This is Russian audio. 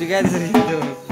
Juga dari itu.